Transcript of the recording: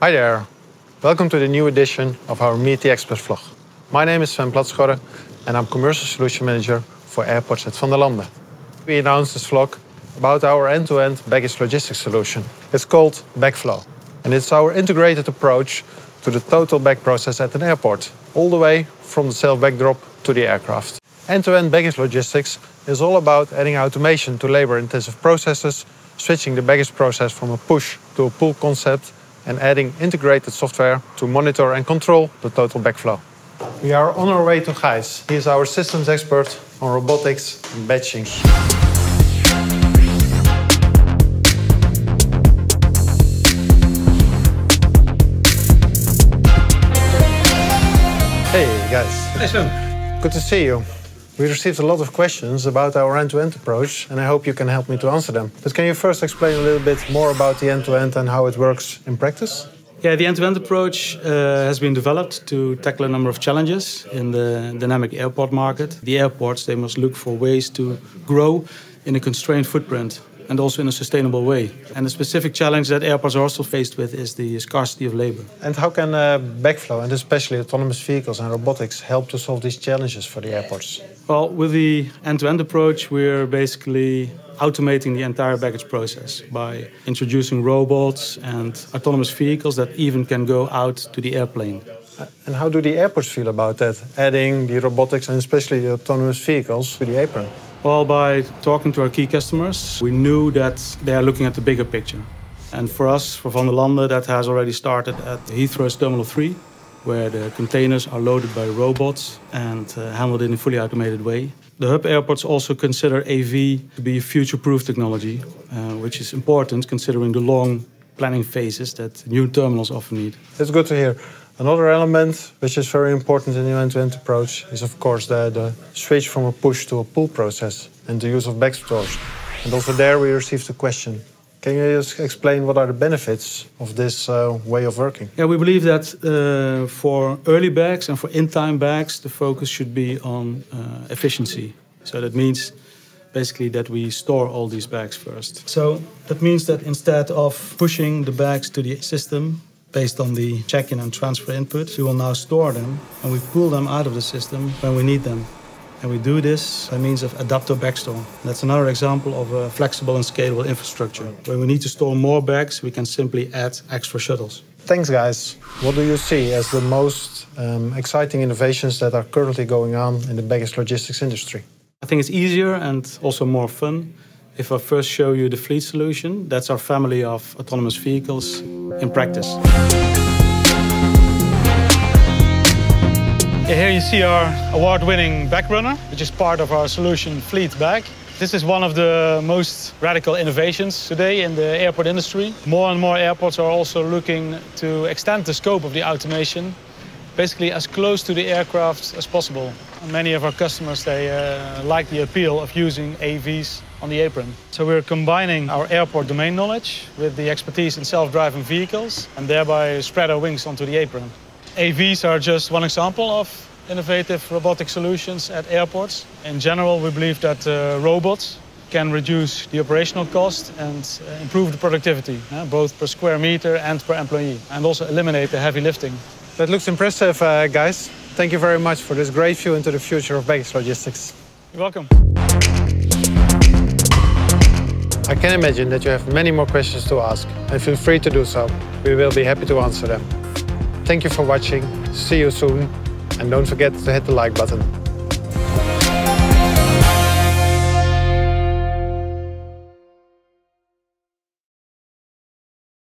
Hi there. Welcome to the new edition of our Meet the Expert vlog. My name is Sven Platschorre and I'm Commercial Solution Manager for airports at Vanderlande. We announced this vlog about our end-to-end baggage logistics solution. It's called Bagflow and it's our integrated approach to the total bag process at an airport, all the way from the self-bag drop to the aircraft. End-to-end baggage logistics is all about adding automation to labor-intensive processes, switching the baggage process from a push to a pull concept, and adding integrated software to monitor and control the total Bagflow. We are on our way to Gijs. He is our systems expert on robotics and batching. Hey Gijs. Hey Sven. Good to see you. We received a lot of questions about our end-to-end approach, and I hope you can help me to answer them. But can you first explain a little bit more about the end-to-end and how it works in practice? Yeah, the end-to-end approach uh, has been developed to tackle a number of challenges in the dynamic airport market. The airports they must look for ways to grow in a constrained footprint and also in a sustainable way. And the specific challenge that airports are also faced with is the scarcity of labor. And how can uh, Bagflow and especially autonomous vehicles and robotics help to solve these challenges for the airports? Well, with the end-to-end approach, we're basically automating the entire baggage process by introducing robots and autonomous vehicles that even can go out to the airplane. And how do the airports feel about that, adding the robotics and especially the autonomous vehicles to the apron? Well, by talking to our key customers, we knew that they are looking at the bigger picture. And for us, for Vanderlande, that has already started at Heathrow's Terminal 3, where the containers are loaded by robots and uh, handled in a fully automated way. The hub airports also consider AV to be a future-proof technology, uh, which is important considering the long planning phases that new terminals often need. That's good to hear. Another element which is very important in the end-to-end approach is of course the, the, switch from a push to a pull process and the use of bag stores. And also there we received a question. Can you just explain what are the benefits of this uh, way of working? Yeah, we believe that uh, for early bags and for in-time bags, the focus should be on uh, efficiency. So that means basically that we store all these bags first. So that means that instead of pushing the bags to the system, based on the check-in and transfer input. We will now store them and we pull them out of the system when we need them. And we do this by means of ADAPTO bag store. That's another example of a flexible and scalable infrastructure. When we need to store more bags, we can simply add extra shuttles. Thanks, Gijs. What do you see as the most um, exciting innovations that are currently going on in the baggage logistics industry? I think it's easier and also more fun if I first show you the fleet solution. That's our family of autonomous vehicles in practice. Here you see our award-winning bag runner, which is part of our solution Fleet Bag. This is one of the most radical innovations today in the airport industry. More and more airports are also looking to extend the scope of the automation, basically as close to the aircraft as possible. Many of our customers, they uh, like the appeal of using AVs on the apron. So we're combining our airport domain knowledge with the expertise in self-driving vehicles and thereby spread our wings onto the apron. AVs are just one example of innovative robotic solutions at airports. In general, we believe that uh, robots can reduce the operational cost and uh, improve the productivity, uh, both per square meter and per employee, and also eliminate the heavy lifting. That looks impressive, uh, Gijs. Thank you very much for this great view into the future of baggage logistics. You're welcome. I can imagine that you have many more questions to ask and feel free to do so. We will be happy to answer them. Thank you for watching, see you soon and don't forget to hit the like button.